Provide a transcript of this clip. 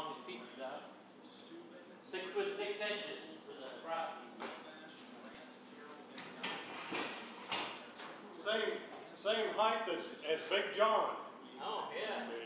longest piece of that. Six foot six inches for the cross piece. Same, same height as, as Big John. Oh, yeah.